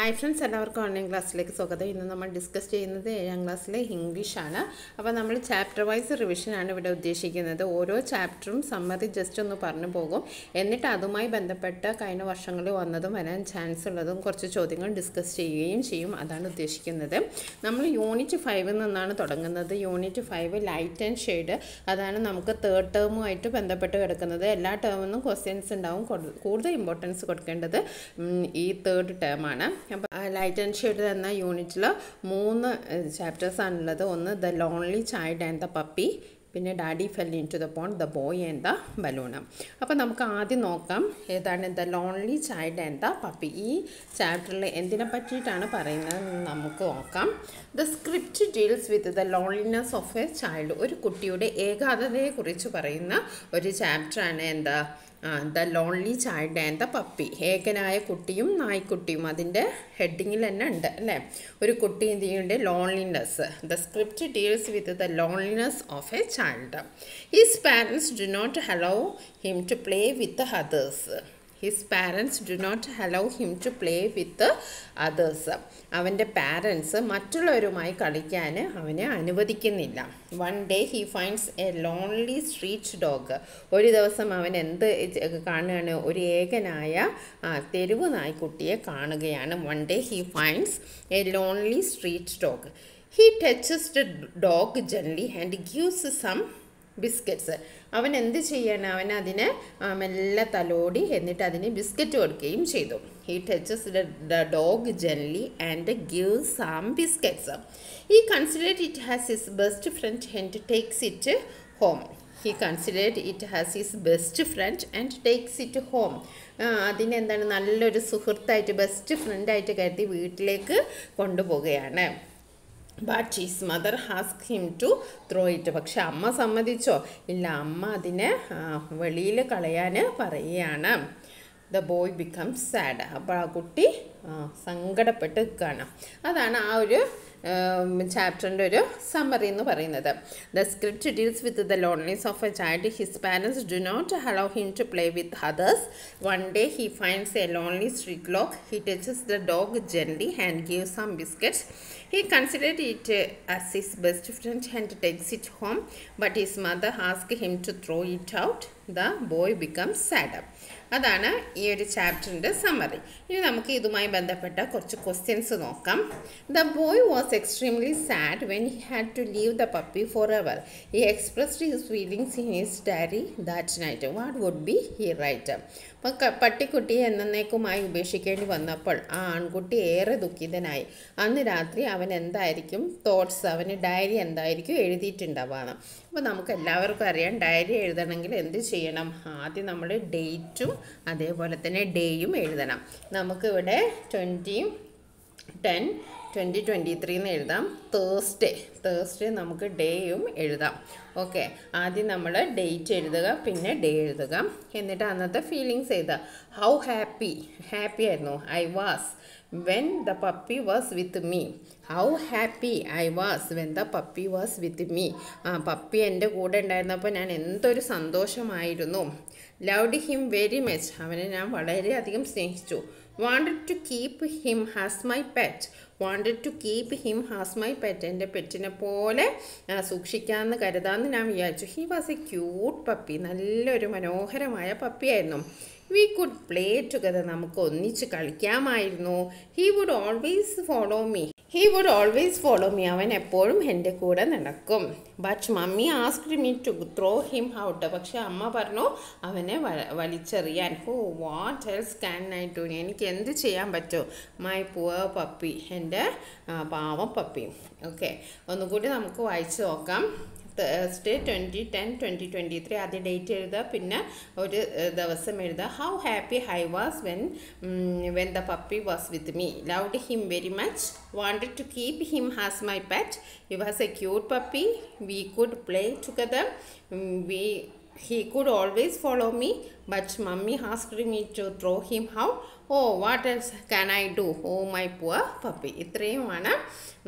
Hi friends എല്ലാവർക്കും online ക്ലാസ്സിലേക്ക് സ്വാഗതം. ഇന്ന് നമ്മൾ ഡിസ്കസ് ചെയ്യുന്നത് ഏഴാം ക്ലാസ്സിലെ ഇംഗ്ലീഷാണ് അപ്പോൾ നമ്മൾ ചാപ്റ്റർ വൈസ് റിവിഷനാണ് ഇവിടെ ഉദ്ദേശിക്കുന്നത്. ഓരോ ചാപ്റ്ററും സമ്മതി ജസ്റ്റ് ഒന്ന് പറഞ്ഞു പോകും. എന്നിട്ട് അതുമായി ബന്ധപ്പെട്ട കഴിഞ്ഞ വർഷങ്ങളിൽ വന്നതും വരാൻ ചാൻസ് ഉള്ളതും കുറച്ച് ചോദ്യങ്ങൾ ഡിസ്കസ് ചെയ്യുകയും ചെയ്യും. അതാണ് ഉദ്ദേശിക്കുന്നത്. നമ്മൾ യൂണിറ്റ് ഫൈവിൽ നിന്നാണ് തുടങ്ങുന്നത്. Unit five light and shade അതാണ് നമുക്ക് തേർഡ് ടേമുമായിട്ട് ബന്ധപ്പെട്ട് കിടക്കുന്നത്. എല്ലാ ടേമിനും ക്വസ്റ്റ്യൻസ് ഉണ്ടാവും. കൂടുതൽ ഇമ്പോർട്ടൻസ് കൊടുക്കേണ്ടത് ഈ തേർഡ് ടേമാണ് അപ്പോൾ ലൈറ്റ് ആൻഡ് ഷെയ്ഡ് എന്ന യൂണിറ്റിൽ മൂന്ന് ചാപ്റ്റേഴ്സ് ആണുള്ളത്. ഒന്ന് the lonely child and the puppy പിന്നെ daddy fell into the pond the boy and the balloon അപ്പോൾ നമുക്ക് ആദ്യം നോക്കാം ഏതാണ് the lonely child and the puppy ഈ ചാപ്റ്ററിൽ എന്തിനെ പറ്റിയിട്ടാണ് പറയുന്നത് നമുക്ക് നോക്കാം. The script deals with the loneliness of a child ഒരു കുട്ടിയുടെ ഏകാഗ്രതയെക്കുറിച്ച് പറയുന്ന ഒരു ചാപ്റ്ററാണ് എന്താ? The lonely child and the puppy. ഏകനായ കുട്ടിയും നായ്ക്കുട്ടിയും അതിന്റെ ഹെഡിങ്ങിൽ തന്നെ ഉണ്ട് അല്ലേ? ഒരു കുട്ടി എന്ത് ചെയ്യുന്നുണ്ട്? Loneliness the script deals with the loneliness of a child his parents do not allow him to play with others his parents do not allow him to play with others അവന്റെ പാരൻസ് മറ്റുള്ളവരുമായി കളിക്കാൻ അവനെ അനുവദിക്കുന്നില്ല. One day he finds a lonely street dog ഒരു ദിവസം അവൻ എന്ത് കാണുകയാണ്? ഒരു ഏകനായ തെരുവ് നായ്ക്കുട്ടിയെ കാണുകയാണ്. One day he finds a lonely street dog he touches the dog gently and gives some biscuits. അവൻ എന്ത് ചെയ്യണം? അവൻ അതിനെ മെല്ലെ തലോടി എന്നിട്ട് അതിന് ബിസ്ക്കറ്റ് കൊടുക്കുകയും ചെയ്തു. He touches the dog gently and give some biscuits he considered it as his best friend and takes it home he considered it as his best friend and takes it home അതിനെന്താണ് നല്ലൊരു സുഹൃത്തായിട്ട് best ഫ്രണ്ടായിട്ട് കരുതി വീട്ടിലേക്ക് കൊണ്ടുപോവുകയാണ്. But his mother ask him to throw it പക്ഷെ അമ്മ സമ്മതിച്ചോ? ഇല്ല അമ്മ അതിനെ വെളിയിൽ കളയാൻ പറയുകയാണ്. ദ ബോയ് ബിക്കം സാഡ് അപ്പോൾ ആ കുട്ടി സങ്കടപ്പെട്ട് നിൽക്കുകയാണ്. അതാണ് ആ ഒരു ചാപ്റ്ററിന്റെ ഒരു സമ്മറി എന്ന് പറയുന്നത്. The script deals with the loneliness of a child his parents do not allow him to play with others one day he finds a lonely street dog he touches the dog gently and give some biscuits he considered it as his best friend friend and takes it home, but his mother him to throw it out. The boy becomes sad. അതാണ് ഈ ഒരു ചാപ്റ്ററിന്റെ summary ഇനി നമുക്ക് ഇതുമായി ബന്ധപ്പെട്ട കുറച്ച് questions നോക്കാം. The boy was extremely sad when he had to leave the puppy forever he expressed his feelings in his diary that night what would be he write അപ്പോൾ ക- പട്ടിക്കുട്ടിയെ എന്നേക്കുമായി ഉപേക്ഷിക്കേണ്ടി വന്നപ്പോൾ ആ ആൺകുട്ടി ഏറെ ദുഃഖിതനായി. അന്ന് രാത്രി അവൻ എന്തായിരിക്കും? തോട്ട്സ് അവന് ഡയറി എന്തായിരിക്കും എഴുതിയിട്ടുണ്ടാവുകയാണ് അപ്പോൾ നമുക്ക് എല്ലാവർക്കും അറിയാം ഡയറി എഴുതണമെങ്കിൽ എന്ത് ചെയ്യണം? ആദ്യം നമ്മൾ ഡേറ്റും അതേപോലെ തന്നെ ഡേയും എഴുതണം. നമുക്കിവിടെ ട്വന്റിയും ടെൻ ട്വന്റി ട്വന്റി ത്രീ എന്ന് എഴുതാം. തേഴ്സ്ഡേ തേഴ്സ്ഡേ നമുക്ക് ഡേയും എഴുതാം. ഓക്കെ ആദ്യം നമ്മൾ ഡേറ്റ് എഴുതുക പിന്നെ ഡേ എഴുതുക. എന്നിട്ട് അന്നത്തെ ഫീലിങ്സ് എഴുതുക ഹൗ ഹാപ്പി ഹാപ്പി ആയിരുന്നു. I was when the puppy was with me how happy I was when the puppy was with me ആ പപ്പി എന്റെ കൂടെ ഉണ്ടായിരുന്നപ്പോൾ ഞാൻ എന്തൊരു സന്തോഷമായിരുന്നു. ലവ്ഡ് ഹിം വെരി മച്ച് അവനെ ഞാൻ വളരെയധികം സ്നേഹിച്ചു. Wanted to keep him as my pet wanted to keep him as my pet എന്റെ പെറ്റിനെ പോലെ സൂക്ഷിക്കാമെന്ന് കരുതാമെന്ന് ഞാൻ വിചാരിച്ചു. He was a cute puppy നല്ലൊരു മനോഹരമായ പപ്പിയായിരുന്നു വി കുഡ് പ്ലേ ടുഗദർ നമുക്ക് ഒന്നിച്ച് കളിക്കാമായിരുന്നു. He would always follow me he would always follow me അവൻ എപ്പോഴും എന്റെ കൂടെ നടക്കും. But mummy asked me to throw him out പക്ഷെ അമ്മ പറഞ്ഞു അവനെ വ- വലിച്ചെറിയാൻ. ഹോ what else can I do എനിക്ക് എന്ത് ചെയ്യാൻ പറ്റും? മൈ പുവർ പപ്പി എന്റെ പാവം പപ്പി ഓക്കെ ഒന്നുകൂടി നമുക്ക് വായിച്ച് നോക്കാം. Thursday twenty ten twenty twenty three ആദ്യ ഡേറ്റ് എഴുതുക. പിന്നെ ഒരു ദിവസം എഴുതുക. How happy I was when when the puppy was with me loved him very much wanted to keep him as my pet you as a cute puppy we could play together we he could always follow me. But mummy asked me to throw him out. Oh what else can I do oh my poor puppy ഇത്രയുമാണ്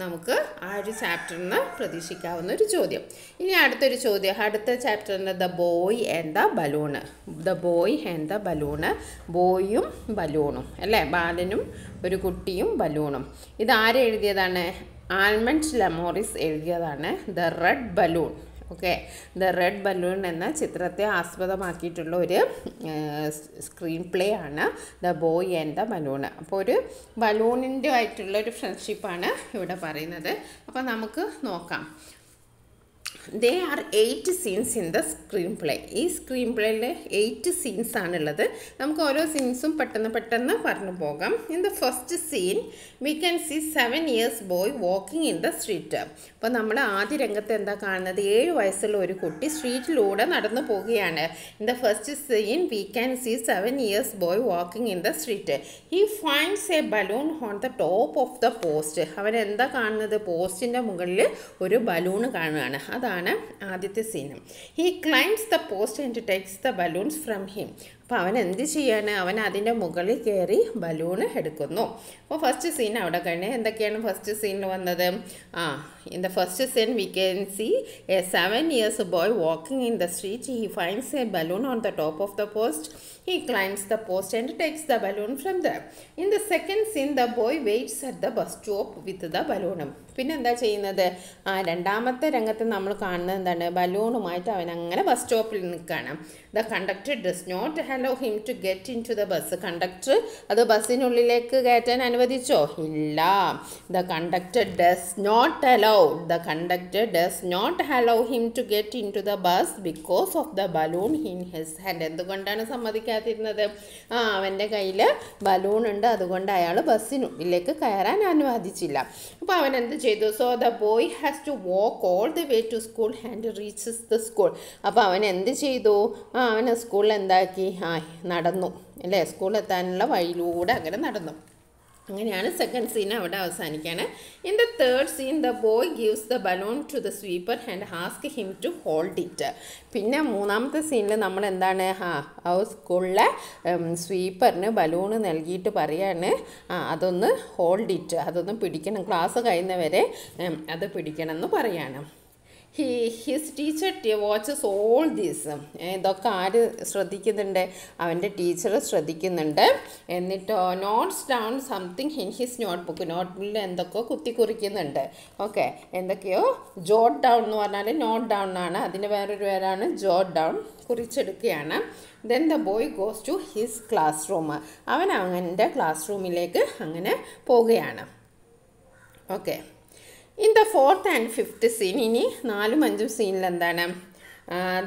നമുക്ക് ആ ഒരു ചാപ്റ്ററിൽ നിന്ന് പ്രതീക്ഷിക്കാവുന്ന ഒരു ചോദ്യം. ഇനി അടുത്തൊരു ചോദ്യം. അടുത്ത ചാപ്റ്ററിന്റെ the boy and the balloon the boy and the balloon ബോയും ബലൂണും അല്ലേ? ബാലനും ഒരു കുട്ടിയും ബലൂണും ഇത് ആരെഴുതിയതാണ് ആൽമണ്ട് ലെമോറിസ് എഴുതിയതാണ്. The red balloon okay. The red balloon എന്ന ചിത്രത്തെ ആസ്പദമാക്കിയിട്ടുള്ള ഒരു സ്ക്രീൻ പ്ലേ ആണ് the boy and the balloon. അപ്പോൾ ഒരു ബലൂണിന്റെ ആയിട്ടുള്ള ഒരു ഫ്രണ്ട്ഷിപ്പാണ് ഇവിടെ പറയുന്നത്. അപ്പോൾ നമുക്ക് നോക്കാം. There are eight scenes in the screenplay ഈ സ്ക്രീൻ പ്ലേയിൽ എയ്റ്റ് സീൻസ് ആണുള്ളത്. നമുക്ക് ഓരോ സീൻസും പെട്ടെന്ന് പെട്ടെന്ന് പറഞ്ഞു പോകാം. In the first scene we can see seven years boy walking in the street അപ്പോൾ നമ്മൾ ആദ്യ രംഗത്ത് എന്താ കാണുന്നത്? ഏഴ് വയസ്സുള്ള ഒരു കുട്ടി സ്ട്രീറ്റിലൂടെ നടന്നു പോവുകയാണ്. In the first scene we can see seven years boy walking in the street he finds a balloon on the top of the post അവൻ എന്താ കാണുന്നത്? പോസ്റ്റിന്റെ മുകളിൽ ഒരു ബലൂൺ കാണുകയാണ്. അതാണ് ആദ്യത്തെ scene. He climbs the post and takes the balloons from him അപ്പോൾ അവൻ എന്ത് ചെയ്യാണ്? അവൻ അതിന്റെ മുകളിൽ കയറി ബലൂൺ എടുക്കുന്നു. അപ്പോൾ ഫസ്റ്റ് സീൻ അവിടെ കഴിഞ്ഞ് എന്തൊക്കെയാണ് ഫസ്റ്റ് സീനിൽ വന്നത്? ആ in the first scene we can see a seven years boy walking in the street he finds a balloon on the top of the post he climbs the post and takes the balloon from the in the second scene the boy waits at the bus stop with the ബലൂണും പിന്നെ എന്താ ചെയ്യുന്നത്? ആ രണ്ടാമത്തെ രംഗത്ത് നമ്മൾ കാണുന്നത് എന്താണ്? ബലൂണുമായിട്ട് അവൻ അങ്ങനെ ബസ് സ്റ്റോപ്പിൽ നിൽക്കുകയാണ്. The conductor does not allow him to get in to the bus conductor അത് ബസ്സിനുള്ളിലേക്ക് കയറ്റാൻ അനുവദിച്ചോ? ഇല്ല. The conductor does not allow the conductor does not allow him to get in to the bus because of the balloon in his hand എന്തുകൊണ്ടാണ് സമ്മതിക്കാതിരുന്നത്? ആ അവന്റെ കയ്യിൽ ബലൂൺ ഉണ്ട്. അതുകൊണ്ട് അയാൾ ബസ്സിനുള്ളിലേക്ക് കയറാൻ അനുവദിച്ചില്ല. അപ്പോൾ അവൻ എന്ത് ചെയ്തു. So the boy has to walk all the way to school and reaches the school അപ്പോൾ അവൻ എന്ത് ചെയ്തു? ആ അവൻ സ്കൂളിൽ എന്താക്കി? ആ നടന്നു. അല്ലേ? സ്കൂളിൽ എത്താനുള്ള വഴിയിലൂടെ അങ്ങനെ നടന്നു. അങ്ങനെയാണ് സെക്കൻഡ് സീൻ അവിടെ അവസാനിക്കുകയാണ് in the third scene the boy gives the balloon to the sweeper and asks him to hold it പിന്നെ മൂന്നാമത്തെ സീനിൽ നമ്മൾ എന്താണ്? ആ ആ സ്കൂളിലെ സ്വീപ്പറിന് ബലൂൺ നൽകിയിട്ട് പറയാണ് ആ അതൊന്ന് ഹോൾഡ് ഇറ്റ് അതൊന്ന് പിടിക്കണം. ക്ലാസ് കഴിയുന്നവരെ അത് പിടിക്കണം എന്ന് പറയാണ്. He his teacher watches all these ഇതൊക്കെ ആര് ശ്രദ്ധിക്കുന്നുണ്ട്? അവന്റെ ടീച്ചർ ശ്രദ്ധിക്കുന്നുണ്ട്. എന്നിട്ടോ notes down something in his notebook not ബുക്കിൽ എന്തൊക്കെയോ കുത്തി കുറിക്കുന്നുണ്ട് ഓക്കെ എന്തൊക്കെയോ? ജോട്ട് ഡൗൺ എന്ന് പറഞ്ഞാൽ നോട്ട് ഡൗൺ ആണ്. അതിന് വേറൊരു പേരാണ് jot down കുറിച്ചെടുക്കുകയാണ്. Then the boy goes to his classroom അവൻ അവന്റെ ക്ലാസ് റൂമിലേക്ക് അങ്ങനെ പോവുകയാണ്. Okay in the fourth and fifth scene ഇനി നാലും അഞ്ചും സീനിൽ എന്താണ്?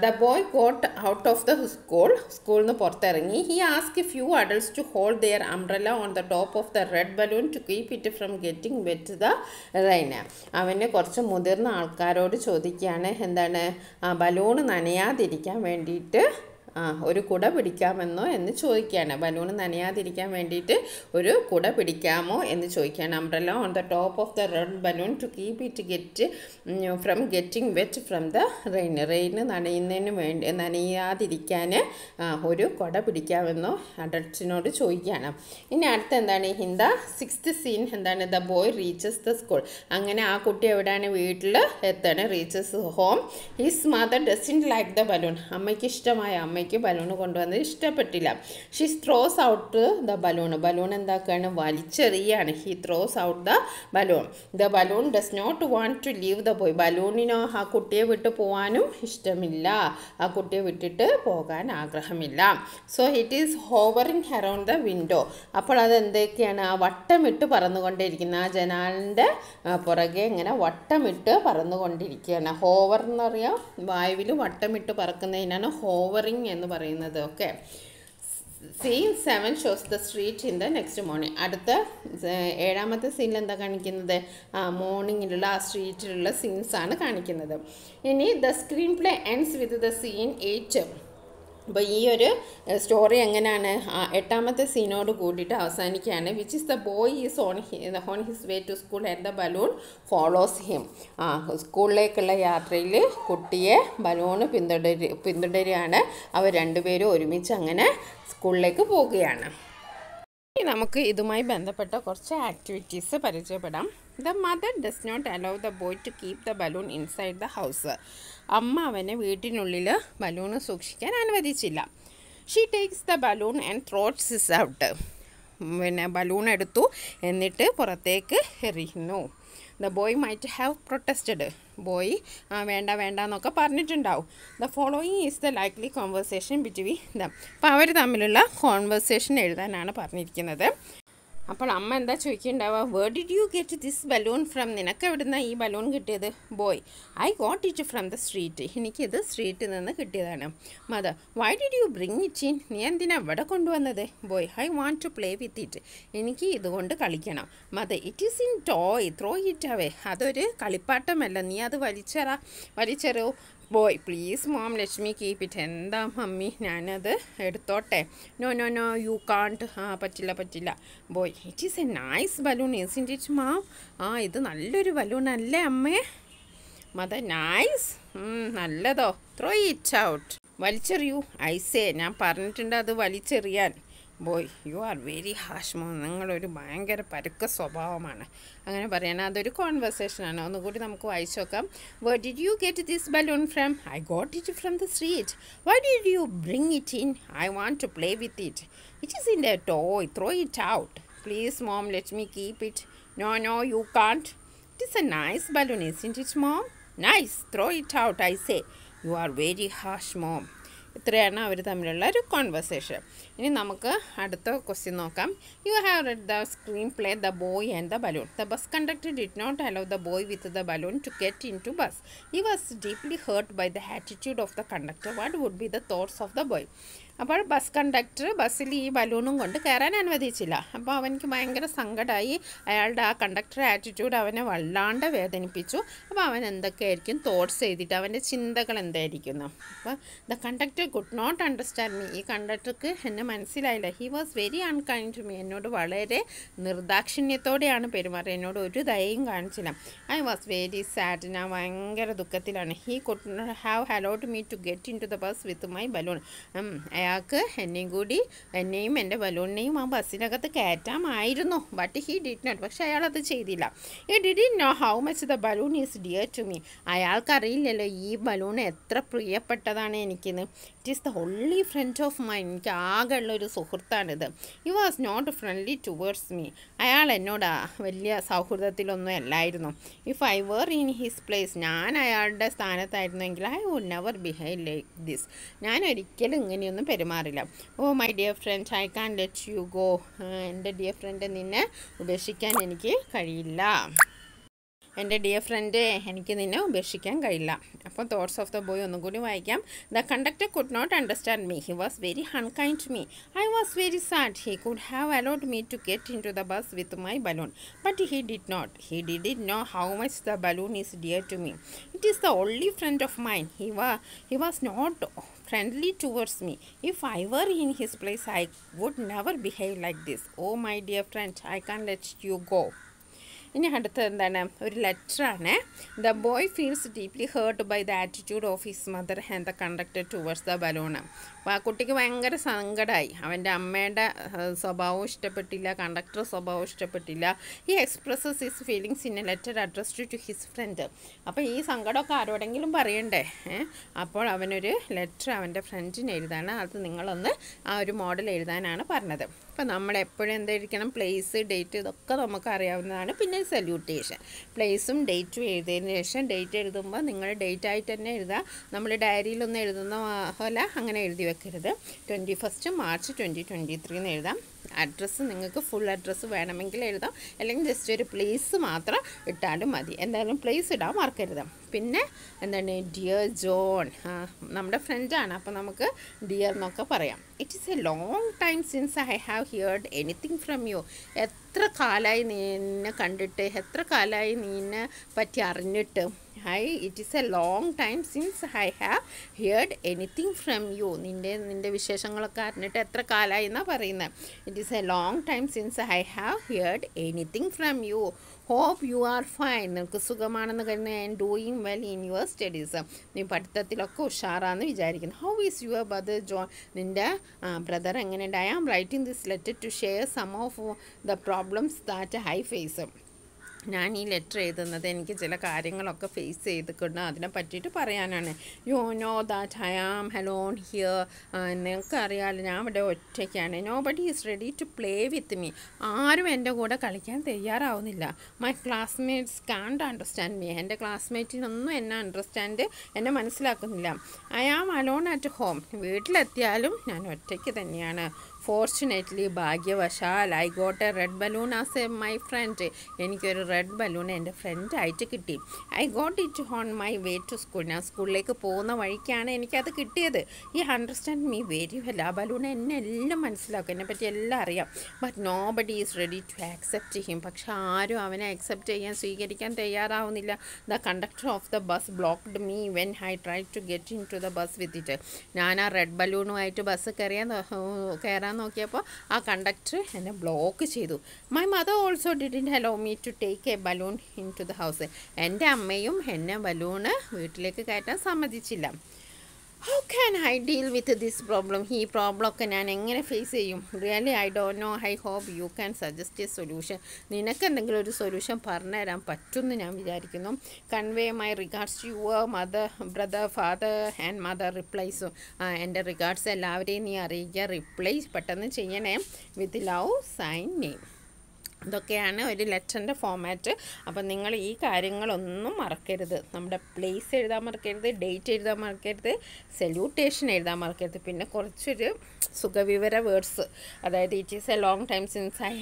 The boy got out of the school സ്കൂളിൽ നിന്ന് പുറത്തിറങ്ങി. He ask few adults to hold their umbrella on the top of the red balloon to keep it from getting wet the rain അവന് കുറച്ച് മുതിർന്ന ആൾക്കാരോട് ചോദിക്കുകയാണ് എന്താണ്? ആ ബലൂൺ നനയാതിരിക്കാൻ വേണ്ടിയിട്ട് ആ ഒരു കുട പിടിക്കാമെന്നോ എന്ന് ചോദിക്കുകയാണ്. ബലൂൺ നനയാതിരിക്കാൻ വേണ്ടിയിട്ട് ഒരു കുട പിടിക്കാമോ എന്ന് ചോദിക്കുകയാണ്. Umbrella on the top of the red balloon to keep it get from getting wet from the rain rain നനയുന്നതിന് വേണ്ടി നനയാതിരിക്കാൻ ഒരു കുട പിടിക്കാമെന്നോ അഡൾട്ട്സിനോട് ചോദിക്കുകയാണ്. ഇനി അടുത്ത എന്താണ്? ഹിന്ദ സിക്സ്ത് സീൻ എന്താണ്? The boy reaches the school അങ്ങനെ ആ കുട്ടി എവിടെയാണ്? വീട്ടിൽ എത്താണ്? Reaches home his mother doesn't like the balloon അമ്മയ്ക്ക് ഇഷ്ടമായ അമ്മയ്ക്ക് ബലൂൺ കൊണ്ടുവന്നത് ഇഷ്ടപ്പെട്ടില്ല. She throws out the balloon balloon എന്താക്കുകയാണ് വലിച്ചെറിയാണ്. He throws out the balloon the balloon does not want to leave the boy ബലൂണിനോ ആ കുട്ടിയെ വിട്ട് പോകാനും ഇഷ്ടമില്ല. ആ കുട്ടിയെ വിട്ടിട്ട് പോകാൻ ആഗ്രഹമില്ല. So it is hovering around the window അപ്പോൾ അത് എന്തൊക്കെയാണ് ആ വട്ടമിട്ട് പറന്നുകൊണ്ടിരിക്കുന്ന ആ ജനാലിന്റെ പുറകെ ഇങ്ങനെ വട്ടമിട്ട് പറന്നുകൊണ്ടിരിക്കുകയാണ്. ഹോവർ എന്ന് പറയാം വായുവിൽ വട്ടമിട്ട് പറക്കുന്നതിനാണ് ഹോവറിങ് എന്ന് പറയുന്നത്. Okay scene seven shows the street in the next morning അടുത്ത ഏഴാമത്തെ സീനിൽ എന്താ കാണിക്കുന്നത്? മോർണിംഗിലുള്ള ആ സ്ട്രീറ്റിലുള്ള സീൻസ് ആണ് കാണിക്കുന്നത്. ഇനി the screenplay ends with the scene eight അപ്പോൾ ഈ ഒരു സ്റ്റോറി എങ്ങനെയാണ് എട്ടാമത്തെ സീനോട് കൂടിയിട്ട് അവസാനിക്കുകയാണ്. Which is the boy is on on his way to school and the balloon follows him ആ സ്കൂളിലേക്കുള്ള യാത്രയിൽ കുട്ടിയെ ബലൂണ് പിന്തുടരു പിന്തുടരുകയാണ്. അവർ രണ്ടുപേരും ഒരുമിച്ച് അങ്ങനെ സ്കൂളിലേക്ക് പോവുകയാണ്. നമുക്ക് ഇതുമായി ബന്ധപ്പെട്ട കുറച്ച് ആക്ടിവിറ്റീസ് പരിചയപ്പെടാം. The mother does not allow the boy to keep the balloon inside the house അമ്മ അവനെ വീട്ടിനുള്ളിൽ ബലൂൺ സൂക്ഷിക്കാൻ അനുവദിച്ചില്ല. She takes the balloon and throws is out പിന്നെ ബലൂൺ എടുത്തു എന്നിട്ട് പുറത്തേക്ക് എറിയുന്നു. The boy might have protested boy വേണ്ട വേണ്ട എന്നൊക്കെ പറഞ്ഞിട്ടുണ്ടാവും. The following is the likely conversation between them അപ്പോൾ അവർ തമ്മിലുള്ള കോൺവെർസേഷൻ എഴുതാനാണ് പറഞ്ഞിരിക്കുന്നത്. അപ്പോൾ അമ്മ എന്താ ചോദിക്കുന്നുണ്ടാവുക where did you get this balloon from നിനക്ക് എവിടുന്ന ഈ ബലൂൺ കിട്ടിയത്? Boy I got it from the street എനിക്കിത് സ്ട്രീറ്റിൽ നിന്ന് കിട്ടിയതാണ്. Mother why did you bring it in നീ എന്തിനാ ഇവിടെ കൊണ്ടുവന്നത്? Boy I want to play with it എനിക്ക് ഇതുകൊണ്ട് കളിക്കണം. Mother it is in toy throw it away അതൊരു കളിപ്പാട്ടമല്ല. നീ അത് വലിച്ചെറ. വലിച്ചെറോ boy please mom let me keep it എന്താ മമ്മി? ഞാനത് എടുത്തോട്ടെ. നോ നോ നോ യു കാണ്ട് ആ പറ്റില്ല പറ്റില്ല. Boy it is a nice balloon is in it ma'am ആ ഇത് നല്ലൊരു ബലൂൺ അല്ലേ അമ്മേ? മദർ നൈസ് നല്ലതോ. ത്രോ ഇറ്റ് ഔട്ട് വലിച്ചെറിയൂ. ഐസേ ഞാൻ പറഞ്ഞിട്ടുണ്ട് അത് വലിച്ചെറിയാൻ. Boy you are very harsh മോൻ. നിങ്ങളൊരു ഭയങ്കര പരുക്ക സ്വഭാവമാണ്. അങ്ങനെ പറയാൻ അതൊരു കോൺവെർസേഷനാണ് ഒന്നുകൂടി നമുക്ക് വായിച്ചു നോക്കാം. Where did you get this balloon from I got it from the street why did you bring it in I want to play with it it is in the toy throw it out please mom let me keep it no no you can't it is a nice balloon is in it mom nice throw it out I say you are very harsh mom ഇത്രയാണ് അവർ തമ്മിലുള്ള ഒരു conversation ഇനി നമുക്ക് അടുത്ത question നോക്കാം. You have read the screenplay the boy and the balloon the bus conductor did not allow the boy with the balloon to get in to bus he was deeply hurt by the attitude of the conductor what would be the thoughts of the boy അപ്പോൾ bus conductor ബസ്സിൽ ഈ ബലൂണും കൊണ്ട് കയറാൻ അനുവദിച്ചില്ല. അപ്പോൾ അവനിക്ക് ഭയങ്കര സങ്കടമായി അയാളുടെ ആ കണ്ടക്ടർ ആറ്റിറ്റ്യൂഡ് അവനെ വല്ലാണ്ട് വേദനിപ്പിച്ചു. അപ്പോൾ അവൻ എന്തൊക്കെയായിരിക്കും തോട്ട്സ് ചെയ്തിട്ട് അവന്റെ ചിന്തകൾ എന്തായിരിക്കുന്നു? അപ്പോൾ the conductor could not understand me ഈ കണ്ടക്ടർക്ക് എന്നെ മനസ്സിലായില്ല. He was very unkind to me എന്നോട് വളരെ നിർദാക്ഷിണ്യത്തോടെയാണ് പെരുമാറിയത്. എന്നോട് ഒരു ദയയും കാണിച്ചില്ല. ഐ വാസ് വെരി സാഡ് ഞാൻ ഭയങ്കര ദുഃഖത്തിലാണ്. He could have allowed me to get in to the bus with my balloon അയാൾക്ക് എന്നെയും കൂടി എന്നെയും എന്റെ ബലൂണിനെയും ആ ബസ്സിനകത്ത് കയറ്റാമായിരുന്നു. ബട്ട് ഹി ഡിഡ് നോട്ട് പക്ഷേ അയാൾ അത് ചെയ്തില്ല. He did know how much the balloon is dear to me അയാൾക്കറിയില്ലല്ലോ ഈ ബലൂൺ എത്ര പ്രിയപ്പെട്ടതാണ് എനിക്കിന്ന്. It is the only friend of my എനിക്ക് ആകെ ഉള്ളൊരു സുഹൃത്താണിത്. You was not friendly towards me അയാൾ എന്നോട് വലിയ സൗഹൃദത്തിലൊന്നും അല്ലായിരുന്നു. If I were in his place ഞാൻ അയാളുടെ സ്ഥാനത്തായിരുന്നെങ്കിൽ I would never behave like this ഞാൻ ഒരിക്കലും ഇങ്ങനെയൊന്നും പെരുമാറില്ല. ഓ my dear friend I can let you go എന്റെ ഡിയർ ഫ്രണ്ട് നിന്നെ ഉപേക്ഷിക്കാൻ എനിക്ക് കഴിയില്ല. എന്റെ ഡിയർ ഫ്രണ്ട് എനിക്ക് നിന്നെ ഉപേക്ഷിക്കാൻ കഴിയില്ല. അപ്പോൾ തോട്ട്സ് ഓഫ് ദ ബോയ് ഒന്നും കൂടി വായിക്കാം. The conductor could not understand me he was very unkind to me I was very sad he could have allowed me to get in to the bus with my balloon but he did not he did it know how much the balloon is dear to me it is the only friend of mine he was he was not friendly towards me if I were in his place I would never behave like this oh my dear friend I can let you go. ഇനി അടുത്തത് എന്താണ്? ഒരു ലെറ്ററാണ്. The boy feels deeply hurt by the attitude of his mother and the conductor towards the balloon അപ്പോൾ ആ കുട്ടിക്ക് ഭയങ്കര സങ്കടമായി അവന്റെ അമ്മയുടെ സ്വഭാവം ഇഷ്ടപ്പെട്ടില്ല കണ്ടക്ടർ സ്വഭാവം ഇഷ്ടപ്പെട്ടില്ല. He expresses his feelings in a letter addressed to his friend അപ്പോൾ ഈ സങ്കടമൊക്കെ ആരോടെങ്കിലും പറയണ്ടേ? അപ്പോൾ അവനൊരു ലെറ്റർ അവന്റെ ഫ്രണ്ടിന് എഴുതാണ്. അത് നിങ്ങളൊന്ന് ആ ഒരു മോഡൽ എഴുതാനാണ് പറഞ്ഞത്. അപ്പോൾ നമ്മൾ എപ്പോഴും എന്തായിരിക്കണം? പ്ലേസ് ഡേറ്റ് ഇതൊക്കെ നമുക്ക് അറിയാവുന്നതാണ്. പിന്നെ സല്യൂട്ടേഷൻ പ്ലേസും ഡേറ്റും എഴുതിയതിന് ശേഷം ഡേറ്റ് എഴുതുമ്പോൾ നിങ്ങൾ ഡേറ്റ് ആയിട്ട് തന്നെ എഴുതുക നമ്മൾ ഡയറിയിലൊന്നും എഴുതുന്ന പോലെ അങ്ങനെ എഴുതി വെക്കരുത്. Twenty first March twenty twenty three എന്ന് എഴുതാം. അഡ്രസ്സ് നിങ്ങൾക്ക് ഫുൾ അഡ്രസ്സ് വേണമെങ്കിൽ എഴുതാം. അല്ലെങ്കിൽ ജസ്റ്റ് ഒരു പ്ലേസ് മാത്രം ഇട്ടാലും മതി. എന്തായാലും പ്ലേസ് ഇടാൻ മറക്കരുത്. പിന്നെ എന്താണ്? ഡിയർ ജോൺ നമ്മുടെ ഫ്രണ്ടാണ് അപ്പോൾ നമുക്ക് ഡിയർ എന്നൊക്കെ പറയാം. It is a long time since I have heard anything from you എത്ര കാലമായി നിന്നെ കണ്ടിട്ട് എത്ര കാലമായി നിന്നെ പറ്റി അറിഞ്ഞിട്ട് I it is a long time since I have heard anything from you നിന്റെ നിന്റെ വിശേഷങ്ങളൊക്കെ അറിഞ്ഞിട്ട് എത്ര കാലമായി എന്നാണ് പറയുന്നത് it is a long time since I have heard anything from you hope you are fine നിനക്ക് സുഖമാണെന്ന് കരുതുന്ന and doing well in your studies നീ പഠിത്തത്തിലൊക്കെ ഉഷാറാന്ന് വിചാരിക്കുന്നു. How is your brother John നിന്റെ ബ്രദർ എങ്ങനെയുണ്ട്? I am writing this letter to share some of the problems that I face ഞാൻ ഈ ലെറ്റർ എഴുതുന്നത് എനിക്ക് ചില കാര്യങ്ങളൊക്കെ ഫേസ് ചെയ്തിട്ടുണ്ട്. അതിനെ പറ്റിയിട്ട് പറയാനാണ്. You know that I am alone here നിങ്ങൾക്കറിയാമല്ലോ ഞാൻ ഇവിടെ ഒറ്റയ്ക്കാണ്. No buddy is ready to play with me ആരും എന്റെ കൂടെ കളിക്കാൻ തയ്യാറാവുന്നില്ല. My classmates can't understand me എന്റെ ക്ലാസ്മേറ്റിനൊന്നും എന്നെ അണ്ടർസ്റ്റാൻഡ് എന്നെ മനസ്സിലാക്കുന്നില്ല. I am alone at home വീട്ടിലെത്തിയാലും ഞാൻ ഒറ്റയ്ക്ക് തന്നെയാണ്. ഫോർച്ചുനേറ്റ്ലി ഭാഗ്യവശാൽ I got a red balloon as a my friend എനിക്കൊരു റെഡ് ബലൂൺ എന്റെ ഫ്രണ്ടായിട്ട് കിട്ടി. I got it on my way to school ഞാൻ സ്കൂളിലേക്ക് പോകുന്ന വഴിക്കാണ് എനിക്കത് കിട്ടിയത്. ഈ അണ്ടർസ്റ്റാൻഡ് മീ വെരി വെൽ ആ ബലൂൺ എന്നെ എല്ലാം മനസ്സിലാക്കും. എന്നെ പറ്റി എല്ലാം അറിയാം. But nobody is ready to accept him പക്ഷെ ആരും അവനെ അക്സെപ്റ്റ് ചെയ്യാൻ സ്വീകരിക്കാൻ തയ്യാറാവുന്നില്ല. The conductor of the bus blocked me when I try to get into the bus with it ഞാൻ ആ റെഡ് ബലൂണുമായിട്ട് ബസ് കയറിയാൻ കയറാൻ നോക്കിയപ്പോൾ ആ കണ്ടക്ടർ എന്നെ ബ്ലോക്ക് ചെയ്തു. My mother also didn't allow me to take a balloon into the house എന്റെ അമ്മയും എന്നെ ബലൂണ് വീട്ടിലേക്ക് കയറ്റാൻ സമ്മതിച്ചില്ല. How can I deal with this problem ഈ പ്രോബ്ലം ഒക്കെ ഞാൻ എങ്ങനെ ഫേസ് ചെയ്യും? Really I don't know I hope you can suggest a solution നിനക്ക് എന്തെങ്കിലും ഒരു സൊല്യൂഷൻ പറഞ്ഞുതരാൻ പറ്റുമെന്ന് ഞാൻ വിചാരിക്കുന്നു. Convey my regards to your mother brother father and mother replies എന്റെ റിഗാർഡ്സ് എല്ലാവരെയും നീ അറിയിക്കുക. റിപ്ലൈ പെട്ടെന്ന് ചെയ്യണേ. വിത്ത് ലവ് സൈൻ നെയിം ഇതൊക്കെയാണ് ഒരു ലെറ്ററിന്റെ ഫോമാറ്റ് അപ്പം നിങ്ങൾ ഈ കാര്യങ്ങളൊന്നും മറക്കരുത്. നമ്മുടെ പ്ലേസ് എഴുതാൻ മറക്കരുത് ഡേറ്റ് എഴുതാൻ മറക്കരുത് സല്യൂട്ടേഷൻ എഴുതാൻ മറക്കരുത്. പിന്നെ കുറച്ചൊരു സുഖവിവര വേർഡ്സ് അതായത് it is a long time since I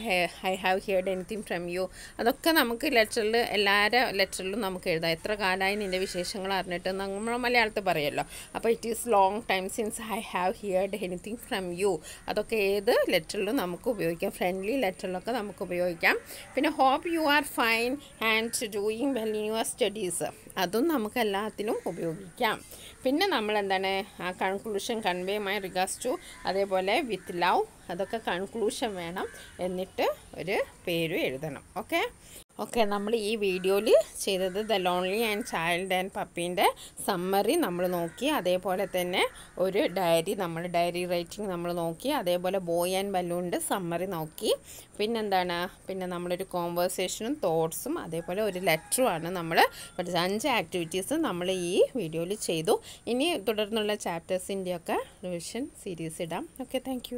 I have heard anything from you അതൊക്കെ നമുക്ക് ലെറ്ററിൽ എല്ലാവരുടെ ലെറ്ററിലും നമുക്ക് എഴുതാം. എത്ര കാലമായി നിന്റെ വിശേഷങ്ങൾ അറിഞ്ഞിട്ട് നമ്മൾ മലയാളത്തിൽ പറയുമല്ലോ അപ്പോൾ it is long time since I have heard anything from you അതൊക്കെ ഏത് ലെറ്ററിലും നമുക്ക് ഉപയോഗിക്കാം. ഫ്രണ്ട്ലി ലെറ്ററിലൊക്കെ നമുക്ക് ഉപയോഗിക്കാം. പിന്നെ hope you are fine and doing well in your studies അതും നമുക്ക് എല്ലാത്തിനും ഉപയോഗിക്കാം. പിന്നെ നമ്മൾ എന്താണ് ആ conclusion convey my regards to അതേപോലെ വിത്ത് ലവ് അതൊക്കെ കൺക്ലൂഷൻ വേണം എന്നിട്ട് ഒരു പേരും എഴുതണം. ഓക്കെ ഓക്കെ നമ്മൾ ഈ വീഡിയോയിൽ ചെയ്തത് the lonely and child and പപ്പീന്റെ summary നമ്മൾ നോക്കി അതേപോലെ തന്നെ ഒരു ഡയറി നമ്മൾ ഡയറി റൈറ്റിംഗ് നമ്മൾ നോക്കി അതേപോലെ ബോയ് ആൻഡ് ബലൂണിന്റെ സമ്മറി നോക്കി. പിന്നെന്താണ്? പിന്നെ നമ്മളൊരു കോൺവേഴ്സേഷനും തോട്ട്സും അതേപോലെ ഒരു ലെറ്ററുമാണ് നമ്മൾ പഠിച്ച അഞ്ച് ആക്ടിവിറ്റീസ് നമ്മൾ ഈ വീഡിയോയിൽ ചെയ്തു. ഇനി തുടർന്നുള്ള ചാപ്റ്റേഴ്സിന്റെയൊക്കെ റിവിഷൻ സീരീസ് ഇടാം. Okay thank